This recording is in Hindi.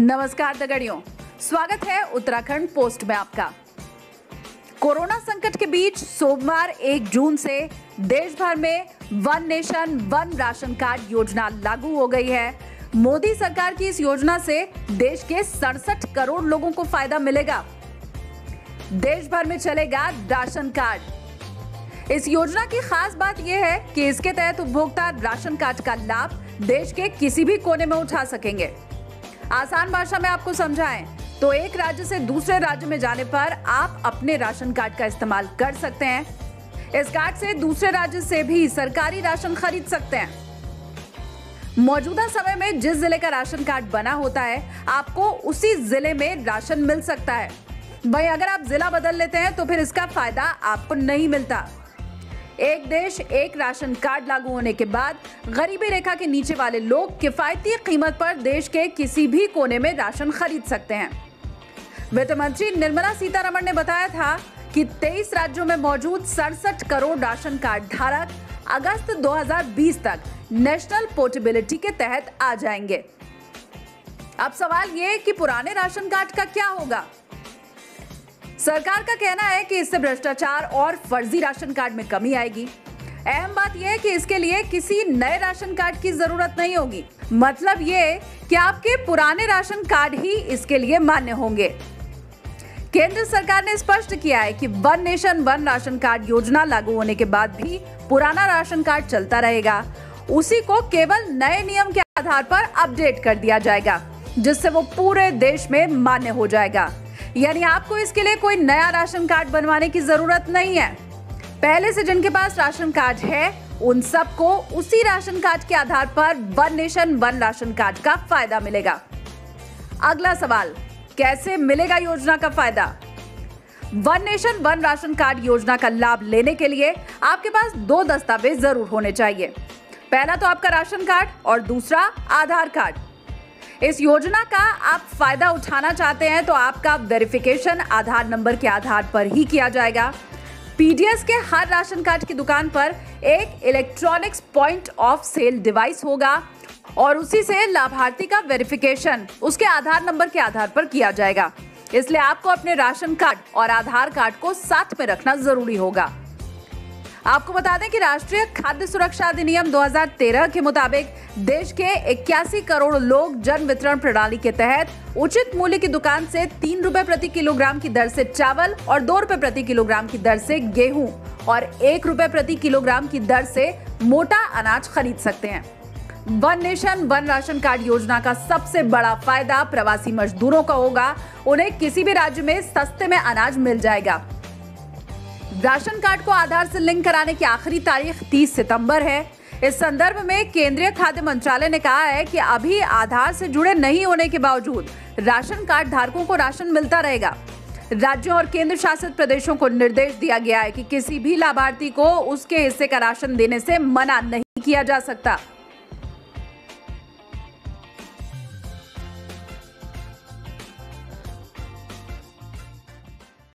नमस्कार दगड़ियों। स्वागत है उत्तराखंड पोस्ट में आपका। कोरोना संकट के बीच सोमवार 1 जून से देश भर में one nation, one ration card योजना लागू हो गई है। मोदी सरकार की इस योजना से देश के सड़सठ करोड़ लोगों को फ़ायदा मिलेगा। देश भर में चलेगा राशन कार्ड। इस योजना की खास बात यह है कि इसके तहत उपभोक्ता राशन कार्ड का लाभ देश के किसी भी कोने में उठा सकेंगे। आसान भाषा में आपको समझाएँ। तो एक राज्य से दूसरे राज्य में जाने पर आप अपने राशन कार्ड का इस्तेमाल कर सकते हैं। इस कार्ड से दूसरे राज्य से भी सरकारी राशन खरीद सकते हैं। मौजूदा समय में जिस ज़िले का राशन कार्ड बना होता है, आपको उसी ज़िले में राशन मिल सकता है। भाई, अगर आप जिला बदल लेते हैं तो फिर इसका फ़ायदा आपको नहीं मिलता। एक देश, एक राशन कार्ड लागू होने के बाद गरीबी रेखा के नीचे वाले लोग किफायती कीमत पर देश के किसी भी कोने में राशन खरीद सकते हैं। वित्त मंत्री निर्मला सीतारमण ने बताया था कि 23 राज्यों में मौजूद सड़सठ करोड़ राशन कार्ड धारक अगस्त 2020 तक नेशनल पोर्टेबिलिटी के तहत आ जाएँगे। अब सवाल ये कि पुराने राशन कार्ड का क्या होगा? सरकार का कहना है कि इससे भ्रष्टाचार और फर्जी राशन कार्ड में कमी आएगी। अहम बात यह है कि इसके लिए किसी नए राशन कार्ड की ज़रूरत नहीं होगी। मतलब ये कि आपके पुराने राशन कार्ड ही इसके लिए मान्य होंगे। केंद्र सरकार ने स्पष्ट किया है कि one nation, one ration card योजना लागू होने के बाद भी पुराना राशन कार्ड चलता रहेगा। उसी को केवल नए नियम के आधार पर अपडेट कर दिया जाएगा, जिससे वो पूरे देश में मान्य हो जाएगा। यानी आपको इसके लिए कोई नया राशन कार्ड बनवाने की ज़रूरत नहीं है। पहले से जिनके पास राशन कार्ड है, उन सबको उसी राशन कार्ड के आधार पर one nation, one ration card का फ़ायदा मिलेगा। अगला सवाल, कैसे मिलेगा योजना का फ़ायदा? One nation, one ration card योजना का लाभ लेने के लिए आपके पास दो दस्तावेज़ ज़रूर होने चाहिए। पहला तो आपका राशन कार्ड और दूसरा आधार कार्ड। इस योजना का आप फ़ायदा उठाना चाहते हैं तो आपका वेरिफिकेशन आधार नंबर के आधार पर ही किया जाएगा। पीडीएस के हर राशन कार्ड की दुकान पर एक electronics point of sale device होगा और उसी से लाभार्थी का वेरिफिकेशन उसके आधार नंबर के आधार पर किया जाएगा। इसलिए आपको अपने राशन कार्ड और आधार कार्ड को साथ में रखना ज़रूरी होगा। आपको बता दें कि राष्ट्रीय खाद्य सुरक्षा अधिनियम 2013 के मुताबिक देश के इक्यासी करोड़ लोग जन वितरण प्रणाली के तहत उचित मूल्य की दुकान से तीन रुपए प्रति किलोग्राम की दर से चावल और दो रुपए प्रति किलोग्राम की दर से गेहूँ और एक रुपए प्रति किलोग्राम की दर से मोटा अनाज खरीद सकते हैं। One nation, one ration card योजना का सबसे बड़ा फ़ायदा प्रवासी मजदूरों का होगा। उन्हें किसी भी राज्य में सस्ते में अनाज मिल जाएगा। राशन कार्ड को आधार से लिंक कराने की आखिरी तारीख 30 सितंबर है। इस संदर्भ में केंद्रीय खाद्य मंत्रालय ने कहा है कि अभी आधार से जुड़े नहीं होने के बावजूद राशन कार्ड धारकों को राशन मिलता रहेगा। राज्यों और केंद्र शासित प्रदेशों को निर्देश दिया गया है कि किसी भी लाभार्थी को उसके हिस्से का राशन देने से मना नहीं किया जा सकता।